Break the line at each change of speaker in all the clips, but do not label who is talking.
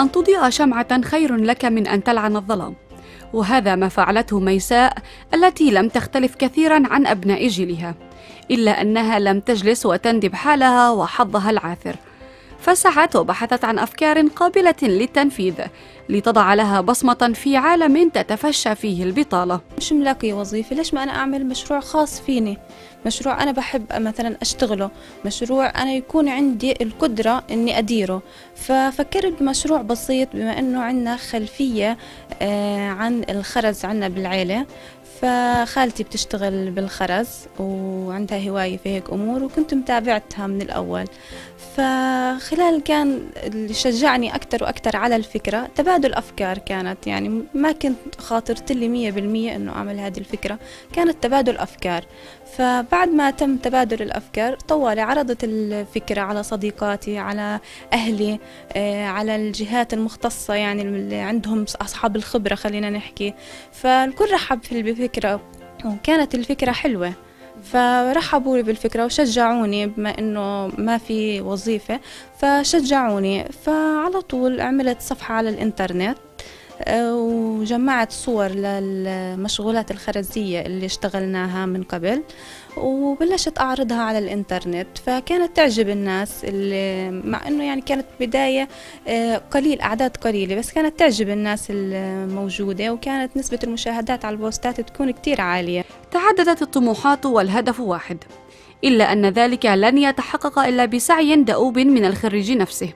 أن تضيء شمعة خير لك من أن تلعن الظلام. وهذا ما فعلته ميساء التي لم تختلف كثيرا عن أبناء جيلها إلا أنها لم تجلس وتندب حالها وحظها العاثر. فسعت وبحثت عن أفكار قابلة للتنفيذ لتضع لها بصمة في عالم تتفشى فيه البطالة.
مش ملاقي وظيفة ليش ما أنا أعمل مشروع خاص فيني؟ مشروع أنا بحب مثلا أشتغله مشروع أنا يكون عندي القدرة أني أديره. ففكرت بمشروع بسيط بما أنه عندنا خلفية آه، عن الخرز عنا بالعيلة. فخالتي بتشتغل بالخرز وعندها هواية في هيك أمور وكنت متابعتها من الأول. فخلال كان اللي شجعني أكثر وأكثر على الفكرة تبادل أفكار كانت يعني ما كنت خاطرت لي مية بالمية أنه أعمل هذه الفكرة. كانت تبادل أفكار. فبعد ما تم تبادل الأفكار طوالي عرضت الفكرة على صديقاتي على أهلي آه، على الجهات المختصة يعني اللي عندهم أصحاب الخبرة خلينا نحكي. فالكل رحب في الفكرة وكانت الفكرة حلوة. فرحبوا لي بالفكرة وشجعوني بما إنه ما في وظيفة فشجعوني فعلى طول عملت صفحة على الإنترنت. وجمعت صور للمشغولات الخرزية اللي اشتغلناها من قبل وبلشت أعرضها على الإنترنت. فكانت تعجب الناس اللي مع أنه يعني كانت بداية آه، قليل أعداد قليلة بس كانت تعجب الناس الموجودة وكانت نسبة المشاهدات على البوستات تكون كتير عالية.
تعددت الطموحات والهدف واحد إلا أن ذلك لن يتحقق إلا بسعي دؤوب من الخريج نفسه.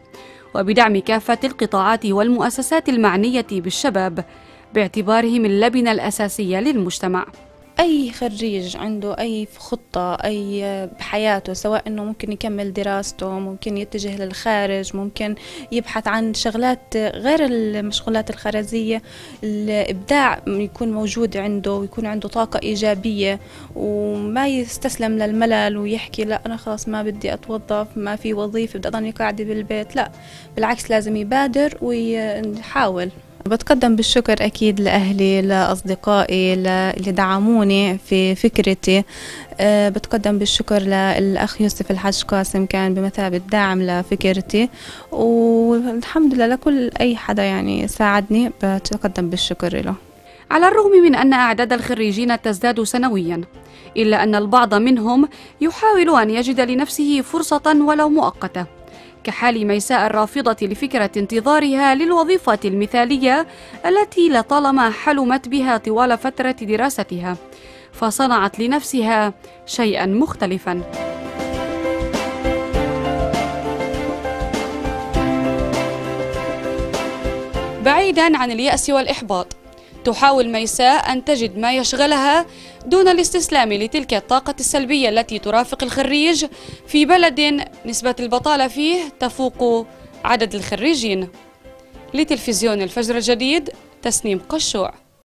وبدعم كافة القطاعات والمؤسسات المعنية بالشباب باعتبارهم اللبنة الأساسية للمجتمع.
أي خريج عنده أي خطة أي بحياته سواء أنه ممكن يكمل دراسته ممكن يتجه للخارج ممكن يبحث عن شغلات غير المشغولات الخرزية الإبداع يكون موجود عنده ويكون عنده طاقة إيجابية وما يستسلم للملل ويحكي لا أنا خلاص ما بدي أتوظف ما في وظيفة بدي أضلني قاعدة بالبيت لا بالعكس لازم يبادر ويحاول. بتقدم بالشكر أكيد لأهلي لأصدقائي اللي دعموني في فكرتي. أه، بتقدم بالشكر للأخ يوسف الحاج قاسم كان بمثابة داعم لفكرتي. والحمد لله لكل أي حدا يعني ساعدني بتقدم بالشكر له.
على الرغم من أن أعداد الخريجين تزداد سنويا إلا أن البعض منهم يحاول أن يجد لنفسه فرصة ولو مؤقتة. كحال ميساء الرافضة لفكرة انتظارها للوظيفة المثالية التي لطالما حلمت بها طوال فترة دراستها فصنعت لنفسها شيئا مختلفا. بعيدا عن اليأس والإحباط. تحاول ميساء أن تجد ما يشغلها دون الاستسلام لتلك الطاقة السلبية التي ترافق الخريج في بلد نسبة البطالة فيه تفوق عدد الخريجين. لتلفزيون الفجر الجديد تسنيم قشوع.